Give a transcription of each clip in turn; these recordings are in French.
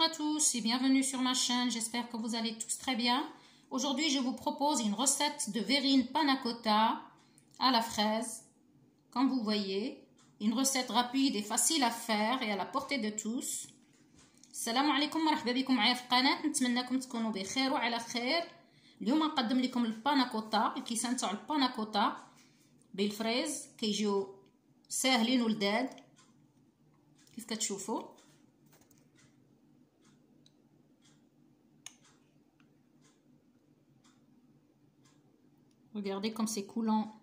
Bonjour à tous et bienvenue sur ma chaîne, j'espère que vous allez tous très bien. Aujourd'hui je vous propose une recette de verrine panna cotta à la fraise. Comme vous voyez, une recette rapide et facile à faire et à la portée de tous. السلام عليكم مرحبا بكم معايا في القناة نتمنىكم تكونوا بخير وعلى خير اليوم نقدم لكم البانا كوتا الكيسان تاع البانا كوتا بالفريز كيجيو ساهلين ولداد كيف كتشوفوا Regardez comme c'est coulant.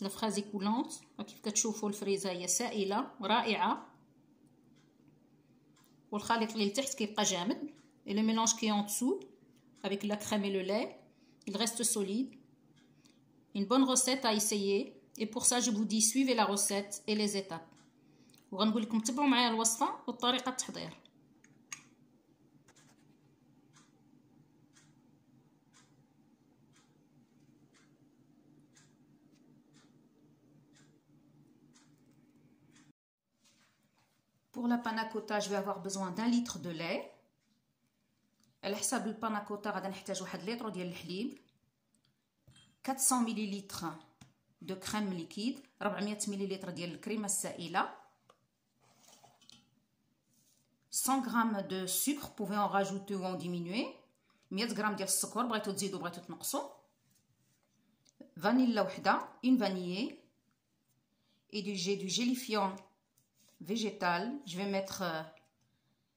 La fraise est coulante. كيف كتشوفوا الفريزه هي سائله رائعه والخليط اللي لتحت كيبقى جامد et le mélange qui est en dessous avec la crème et le lait il reste solide une bonne recette à essayer et pour ça je vous dis suivez la recette et les étapes وغنقول لكم تبعوا معايا الوصفه وطريقه التحضير Pour la panna cotta, je vais avoir besoin d'un litre de lait. على حساب البانا كوتا غادي نحتاج واحد لتر ديال الحليب 400 مليلتر دو كريم ليكيد 400 مليلتر ديال الكريمه السائله 100 غرام دو سكر بوفي en rajouter ou en diminuer 100 غرام ديال السكر بغيتو تزيدو بغيتو تنقصو فانيلا وحده اون فانيي et du jet du gélifiant végétal. Je vais mettre euh,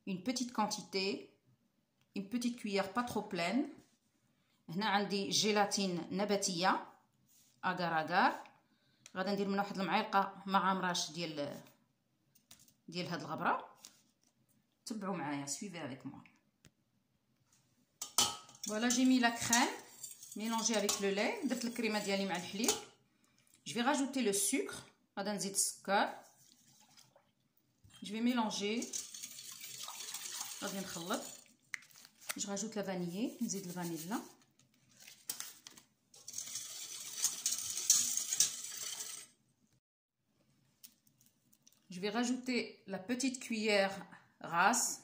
une petite quantité, une petite cuillère pas trop pleine. هنا عندي جيلاتين نباتية اغار اغار غادي ندير منها واحد المعلقة مع مراش ديال ديال هاد الغبرة تبعوا معايا suivez avec moi voilà j'ai mis la crème mélangée avec le lait درت الكريمة ديالي مع الحليب je vais rajouter le sucre غادي نزيد السكر Je vais mélanger. Je rajoute la vanille. نزيد الفانيلا. Je vais rajouter la petite cuillère rase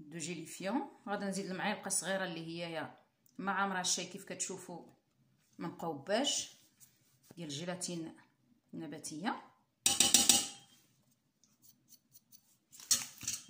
de gélifiant. غادي نزيد المعلقه الصغيره اللي هي مع مرا الشاي كيف كتشوفوا ما مقوباش ديال الجيلاتين النباتيه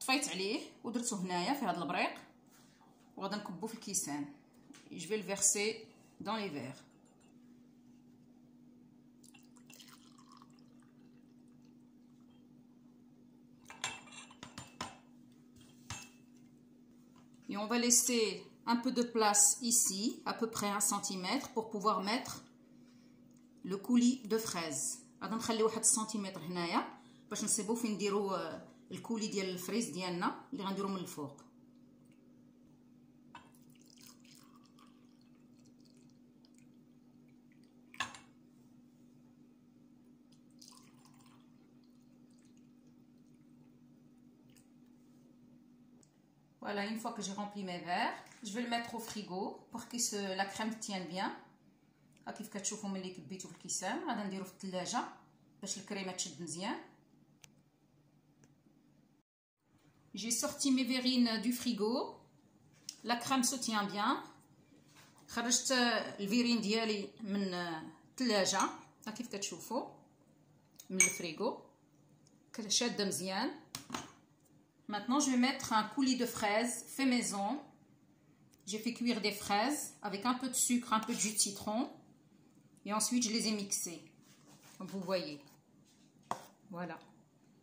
طفيت عليه ودرتو هنايا في هذا البريق وغادي نكبو في الكيسان جو في الفيرسي دون لي فير Et on va laisser un peu de place ici, à peu près 1 cm, pour pouvoir mettre le coulis de fraise. غادي نخلي واحد السنتيمتر هنايا باش نصيبو فين نديرو الكولي ديال الفريز ديالنا اللي غنديرو من الفوق Voilà, une fois que j'ai rempli mes verres, je vais le mettre au frigo pour que ce, la crème tienne bien. كيف كتشوفوا ملي كبيتو في الكيسان غادي نديرو في الثلاجه باش الكريمه تشد مزيان J'ai sorti mes verrines du frigo. La crème se tient bien. خرجت الفيرين ديالي من الثلاجة كيف كتشوفوا من الفريغو شاده مزيان Maintenant, je vais mettre un coulis de fraises fait maison. J'ai fait cuire des fraises avec un peu de sucre, un peu de jus de citron. Et ensuite, je les ai mixées. Comme vous voyez. Voilà.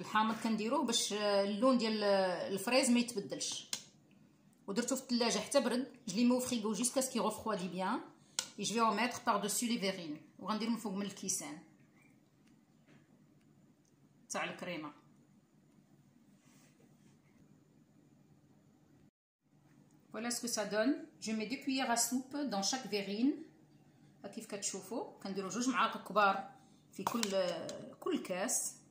الحامض كنديروه باش اللون ديال الفريز ما يتبدلش ودرته في الثلاجه حتى برد جليمو في الفريغو جوست كاس كي غوفرودي بيان اي جو فيو ميتر بار دوسي لي فيرين وغندير من فوق من الكيسان تاع الكريمة Voilà ce que ça donne. Je mets deux cuillères à soupe dans chaque verrine. À kif kachoufo. Quand de l'eau, je m'arrête à couvrir. Fait que le, que casse.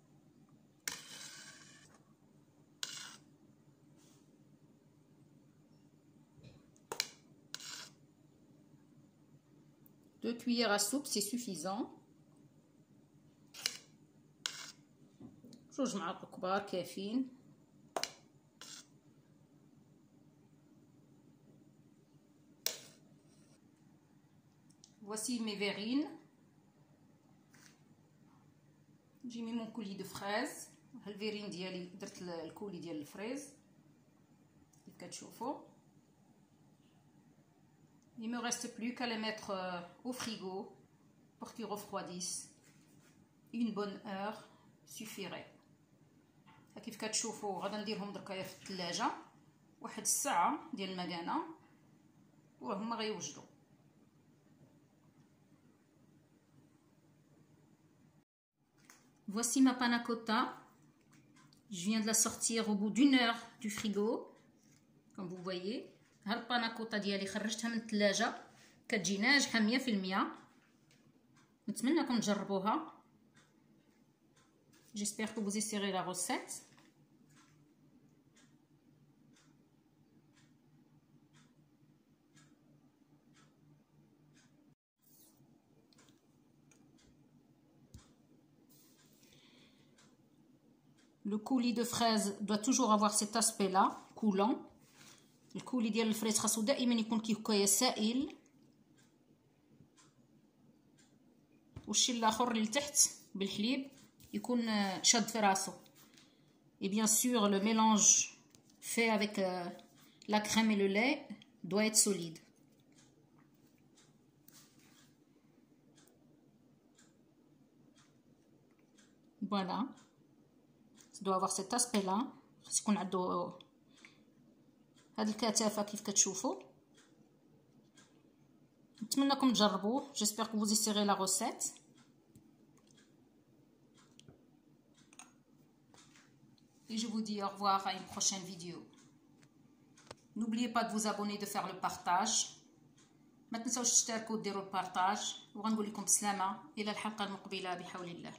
deux cuillères à soupe c'est suffisant جوج معالق كبار كافيين Voici mes verrines. J'ai mis mon coulis de fraises. الفيرين ديالي درت الكولي ديال الفريز كيف كتشوفوا Il me reste plus qu'à les mettre au frigo pour qu'ils refroidissent. Une bonne heure suffirait. كيف كتشوفوا غادا نديرهم دركايا في الثلاجه واحد الساعه ديال المكانه وهما غيوجدوا Voici ma panna cotta. Je viens de la sortir au bout d'une heure du frigo. Comme vous voyez. ها الباناكوطا ديالي خرجتها من الثلاجة كتجي ناجحة 100% نتمنىكم تجربوها. جيسبر كو فوزي سيري لا روسيت Le coulis de fraise doit toujours avoir cet aspect-là, coulant. الكولي ديال الفريز خاصو دائما يكون كيكايا سائل والشي الاخر اللي تحت بالحليب يكون شاد في راسو et bien sûr le mélange fait avec euh, la crème et le lait doit être solide voilà ça doit avoir cet aspect là خاص يكون عنده هاد الكثافه كيف كتشوفوا نتمنىكم تجربوه que vous essaierez la recette et je vous dis au revoir à une prochaine vidéo n'oubliez pas de vous abonner de faire le partage ما تنسوش تشتركوا وديروا البارطاج وغنقول لكم بسلامه إلى الحلقة المقبله بحول الله